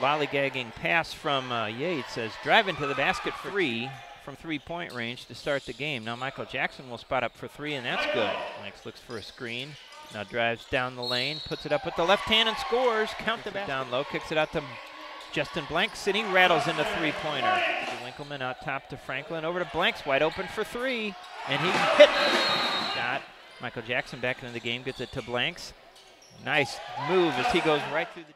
Lollygagging pass from uh, Yates as driving to the basket three from three-point range to start the game. Now Michael Jackson will spot up for three, and that's good. Blanks looks for a screen. Now drives down the lane, puts it up with the left hand and scores. Count the basket. Down low, kicks it out to Justin Blanks, and he rattles into three-pointer. Winkleman out top to Franklin, over to Blanks, wide open for three, and he hit. Shot. Michael Jackson back into the game, gets it to Blanks. Nice move as he goes right through the.